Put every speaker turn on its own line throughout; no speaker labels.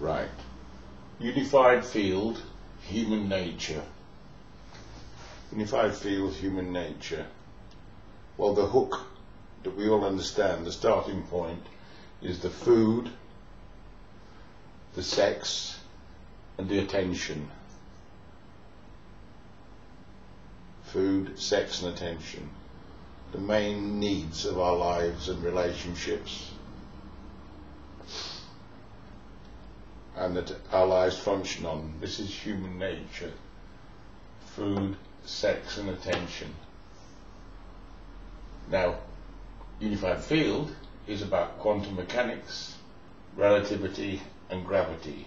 Right. Unified field, human nature. Unified field, human nature. Well, the hook that we all understand, the starting point, is the food, the sex, and the attention. Food, sex, and attention. The main needs of our lives and relationships. And that our lives function on. This is human nature. Food, sex, and attention. Now, unified field is about quantum mechanics, relativity, and gravity.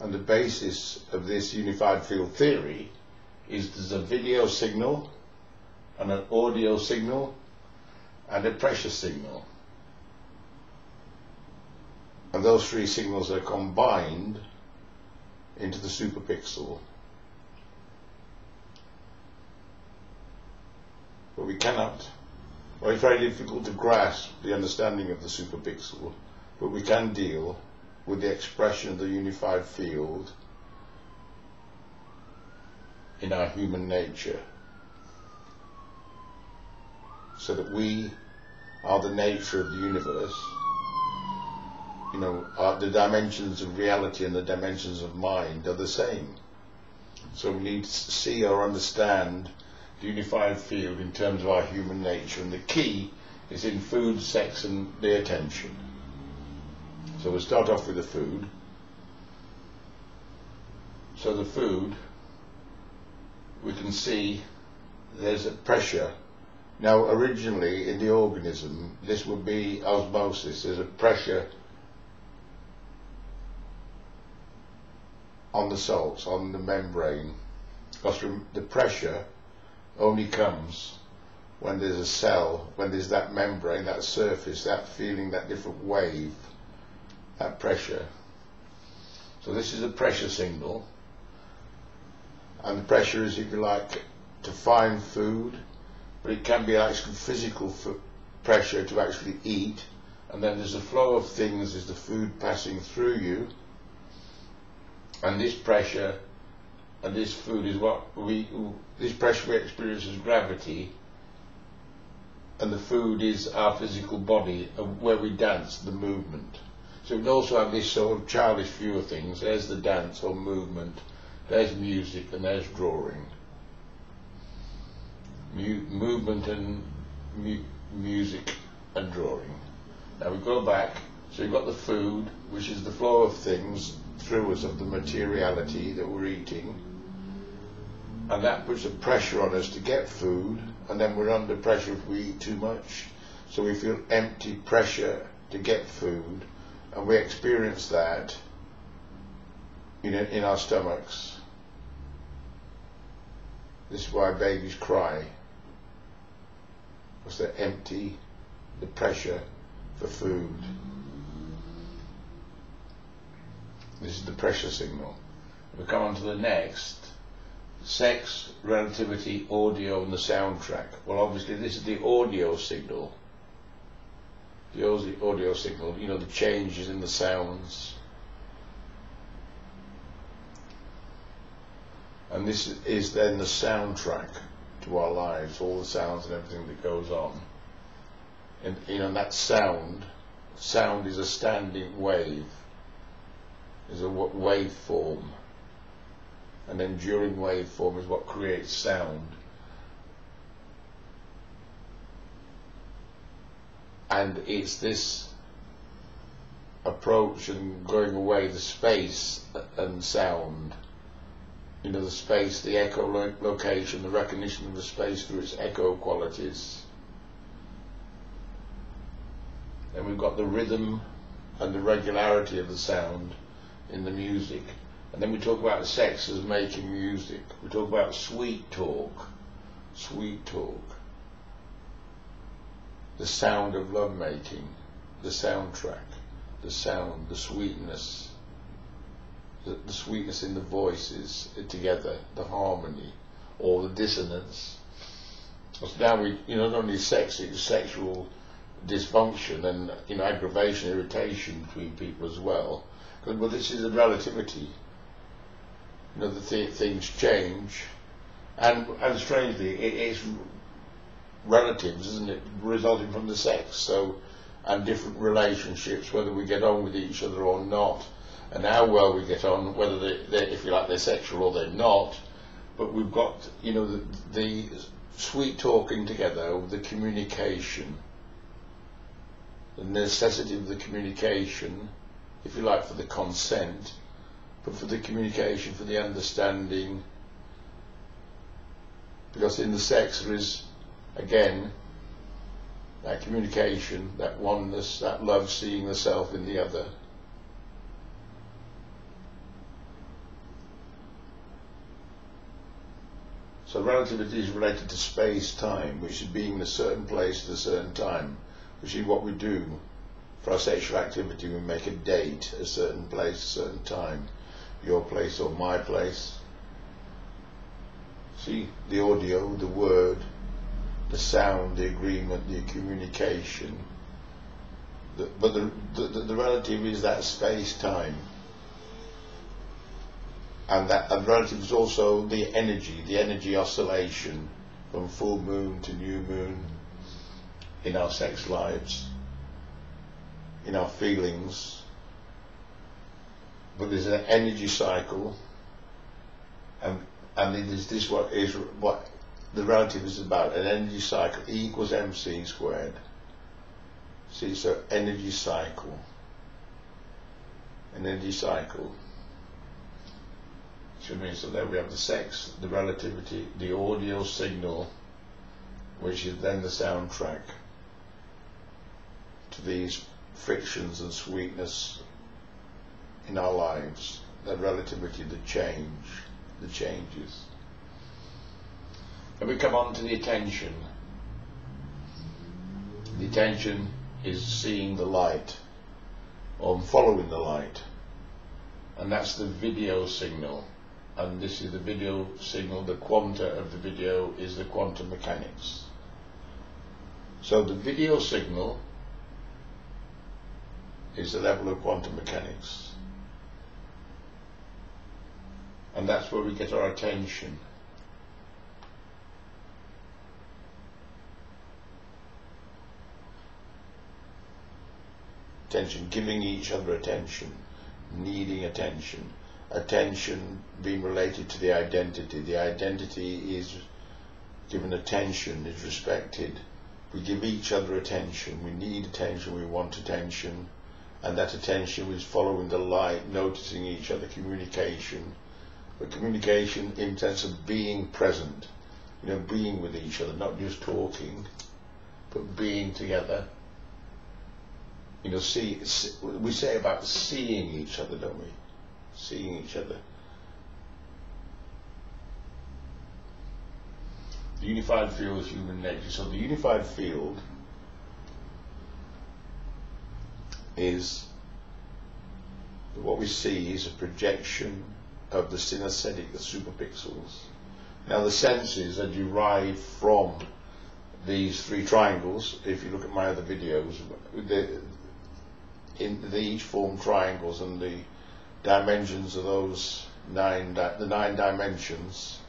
And the basis of this unified field theory is there's a video signal and an audio signal and a pressure signal. And those three signals are combined into the superpixel. But we cannot, well it's very difficult to grasp the understanding of the superpixel, but we can deal with the expression of the unified field in our human nature so that we are the nature of the universe you know, the dimensions of reality and the dimensions of mind are the same. So we need to see or understand the unified field in terms of our human nature, and the key is in food, sex, and the attention. So we'll start off with the food. So the food, we can see there's a pressure. Now originally in the organism, this would be osmosis. There's a pressure on the salts, on the membrane, because the pressure only comes when there's a cell, when there's that membrane, that surface, that feeling, that different wave, that pressure. So this is a pressure signal, and the pressure is, if you like, to find food, but it can be actually physical pressure to actually eat, and then there's a flow of things, there's the food passing through you, and this pressure and this food is what we this pressure we experience as gravity and the food is our physical body uh, where we dance the movement. So we can also have this sort of childish view of things there's the dance or movement there's music and there's drawing Mu movement and mu music and drawing now we go back so you've got the food which is the flow of things through us of the materiality that we're eating. And that puts a pressure on us to get food, and then we're under pressure if we eat too much. So we feel empty pressure to get food, and we experience that in, in our stomachs. This is why babies cry, because they're empty, the pressure for food. This is the pressure signal. We come on to the next. Sex, relativity, audio and the soundtrack. Well obviously this is the audio signal. The audio signal, you know, the changes in the sounds. And this is then the soundtrack to our lives, all the sounds and everything that goes on. And you know, that sound, sound is a standing wave is a waveform. An enduring waveform is what creates sound. And it's this approach and going away, the space uh, and sound, you know, the space, the echo location, the recognition of the space through its echo qualities. Then we've got the rhythm and the regularity of the sound in the music. And then we talk about sex as making music. We talk about sweet talk, sweet talk. The sound of lovemaking, the soundtrack, the sound, the sweetness, the, the sweetness in the voices together, the harmony. or the dissonance. Because now we, you know, not only sex, it's sexual dysfunction and, you know, aggravation, irritation between people as well. Because, well, this is a relativity. You know, the th- things change. And, and strangely, it is relatives, isn't it, resulting from the sex. So, and different relationships, whether we get on with each other or not, and how well we get on, whether they, they if you like, they're sexual or they're not. But we've got, you know, the, the sweet talking together, the communication, the necessity of the communication, if you like, for the consent, but for the communication, for the understanding. Because in the sex there is, again, that communication, that oneness, that love, seeing the self in the other. So relativity is related to space-time, which is being in a certain place at a certain time, which is what we do for our sexual activity. We make a date, a certain place, a certain time, your place or my place. See, the audio, the word, the sound, the agreement, the communication. The, but the, the, the relative is that space-time and that and relative is also the energy, the energy oscillation from full moon to new moon in our sex lives, in our feelings. But there's an energy cycle, and and it is this what is what the relative is about an energy cycle E equals mc squared. See, so energy cycle, an energy cycle. So means that there we have the sex, the relativity, the audio signal, which is then the soundtrack to these frictions and sweetness in our lives, the relativity, the change, the changes. And we come on to the attention. The attention is seeing the light, or following the light. And that's the video signal and this is the video signal, the quanta of the video is the quantum mechanics. So the video signal is the level of quantum mechanics. And that's where we get our attention. Attention, giving each other attention, needing attention attention being related to the identity. The identity is given attention, is respected. We give each other attention. We need attention. We want attention. And that attention is following the light, noticing each other, communication. But communication in sense of being present, you know, being with each other, not just talking, but being together. You know, see, see we say about seeing each other, don't we? Seeing each other. The unified field is human nature. So the unified field is what we see is a projection of the synesthetic, the superpixels. Now the senses are derived from these three triangles. If you look at my other videos, they, in, they each form triangles and the dimensions of those nine, the nine dimensions,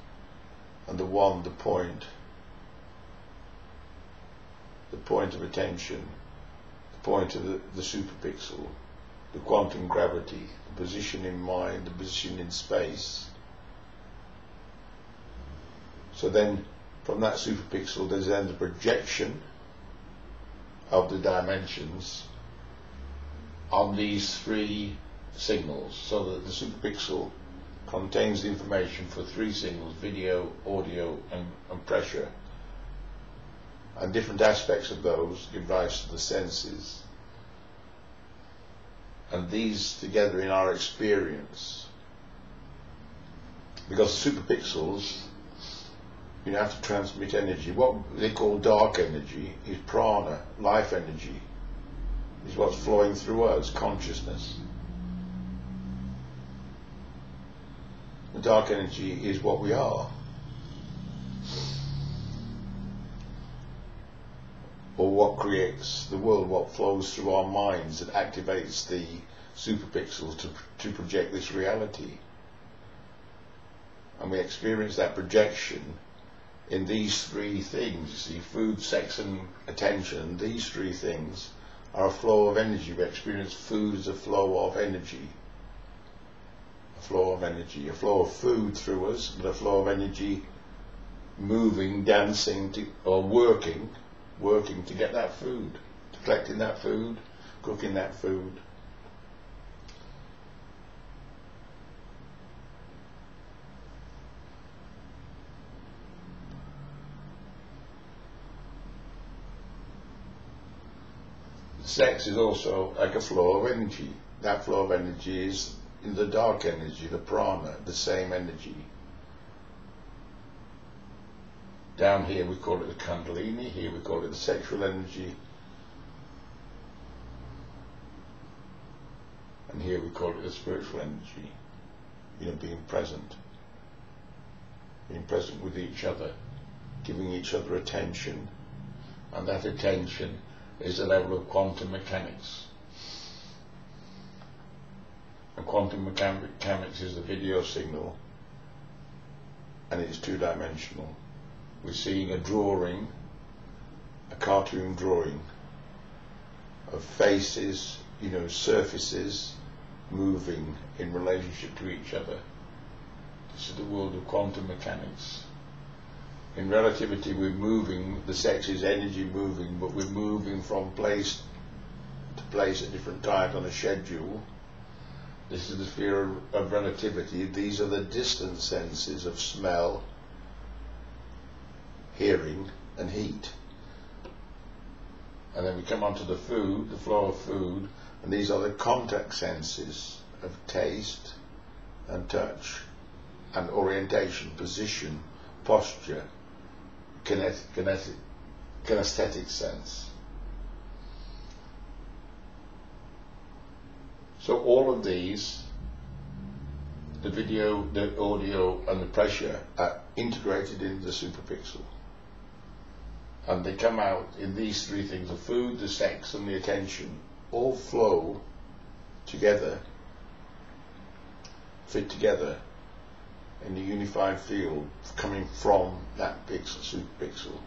and the one, the point, the point of attention, the point of the, the superpixel, the quantum gravity, the position in mind, the position in space. So then, from that superpixel, there's then the projection of the dimensions on these three signals so that the superpixel contains the information for three signals, video, audio and, and pressure. And different aspects of those give rise to the senses. And these together in our experience, because superpixels, you have to transmit energy. What they call dark energy is prana, life energy, is what's flowing through us, consciousness. The dark energy is what we are. Or what creates the world, what flows through our minds that activates the superpixels to, to project this reality. And we experience that projection in these three things. You see, food, sex and attention, these three things are a flow of energy. We experience food as a flow of energy. Flow of energy, a flow of food through us, but a flow of energy moving, dancing, to, or working, working to get that food, to collecting that food, cooking that food. Sex is also like a flow of energy. That flow of energy is the dark energy, the prana, the same energy. Down here we call it the kundalini, here we call it the sexual energy. And here we call it the spiritual energy. You know, being present. Being present with each other, giving each other attention. And that attention is a level of quantum mechanics. Quantum mechanics is the video signal and it's two dimensional we're seeing a drawing, a cartoon drawing of faces, you know, surfaces moving in relationship to each other. This is the world of quantum mechanics. In relativity, we're moving, the sex is energy moving, but we're moving from place to place at different times on a schedule. This is the sphere of, relativity. These are the distant senses of smell, hearing, and heat. And then we come on to the food, the flow of food, and these are the contact senses of taste and touch and orientation, position, posture, kinetic, kinetic, kinesthetic sense. So all of these, the video, the audio and the pressure are integrated into the superpixel and they come out in these three things the food, the sex, and the attention all flow together, fit together in a unified field coming from that pixel, super pixel.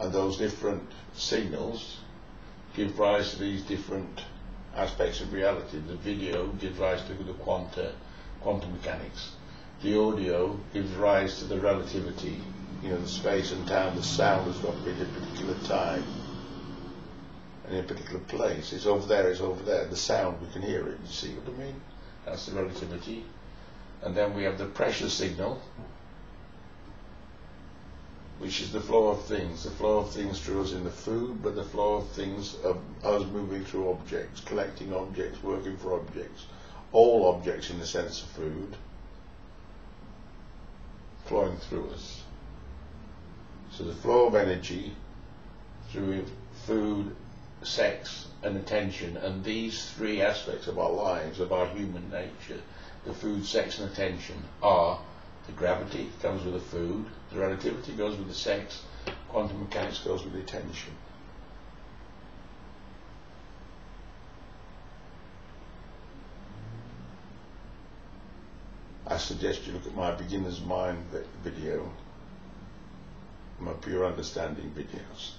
And those different signals give rise to these different aspects of reality. The video gives rise to the quanta, quantum mechanics the audio gives rise to the relativity, you know, the space and time, the sound has got to be at a particular time and in a particular place. It's over there, it's over there. The sound, we can hear it, you see what I mean? That's the relativity. And then we have the pressure signal, which is the flow of things. The flow of things through us in the food, but the flow of things of us moving through objects, collecting objects, working for objects. All objects in the sense of food flowing through us. So the flow of energy through food, sex, and attention, and these three aspects of our lives, of our human nature, the food, sex, and attention, are the gravity comes with the food, the relativity goes with the sex, quantum mechanics goes with the attention. I suggest you look at my beginner's mind video, my pure understanding videos.